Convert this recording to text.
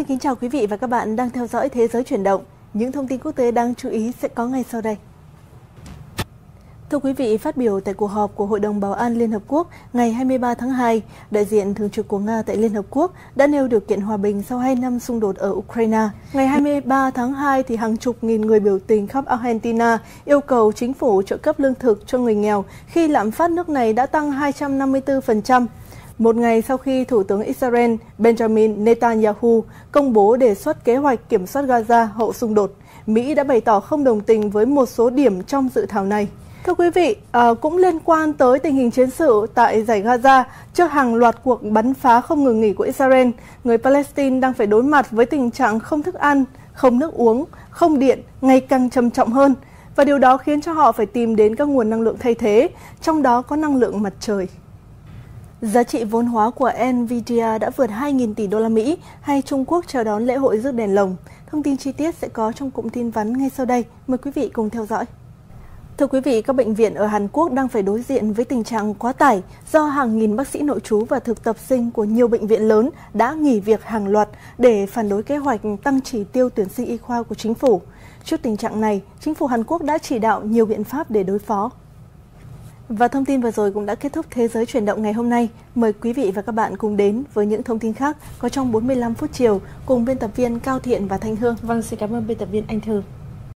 Xin kính chào quý vị và các bạn đang theo dõi Thế giới chuyển động. Những thông tin quốc tế đáng chú ý sẽ có ngay sau đây. Thưa quý vị, phát biểu tại cuộc họp của Hội đồng Bảo an Liên Hợp Quốc ngày 23 tháng 2, đại diện thường trực của Nga tại Liên Hợp Quốc đã nêu điều kiện hòa bình sau 2 năm xung đột ở Ukraine. Ngày 23 tháng 2, thì hàng chục nghìn người biểu tình khắp Argentina yêu cầu chính phủ trợ cấp lương thực cho người nghèo khi lạm phát nước này đã tăng 254%. Một ngày sau khi Thủ tướng Israel Benjamin Netanyahu công bố đề xuất kế hoạch kiểm soát Gaza hậu xung đột, Mỹ đã bày tỏ không đồng tình với một số điểm trong dự thảo này. Thưa quý vị, à, cũng liên quan tới tình hình chiến sự tại giải Gaza, trước hàng loạt cuộc bắn phá không ngừng nghỉ của Israel, người Palestine đang phải đối mặt với tình trạng không thức ăn, không nước uống, không điện ngày càng trầm trọng hơn. Và điều đó khiến cho họ phải tìm đến các nguồn năng lượng thay thế, trong đó có năng lượng mặt trời. Giá trị vốn hóa của Nvidia đã vượt 2.000 tỷ đô la Mỹ hay Trung Quốc chào đón lễ hội rước đèn lồng. Thông tin chi tiết sẽ có trong cụm tin vắn ngay sau đây. Mời quý vị cùng theo dõi. Thưa quý vị, các bệnh viện ở Hàn Quốc đang phải đối diện với tình trạng quá tải do hàng nghìn bác sĩ nội trú và thực tập sinh của nhiều bệnh viện lớn đã nghỉ việc hàng loạt để phản đối kế hoạch tăng chỉ tiêu tuyển sinh y khoa của chính phủ. Trước tình trạng này, chính phủ Hàn Quốc đã chỉ đạo nhiều biện pháp để đối phó. Và thông tin vừa rồi cũng đã kết thúc Thế giới chuyển động ngày hôm nay. Mời quý vị và các bạn cùng đến với những thông tin khác có trong 45 phút chiều cùng biên tập viên Cao Thiện và Thanh Hương. Vâng, xin cảm ơn biên tập viên Anh Thư.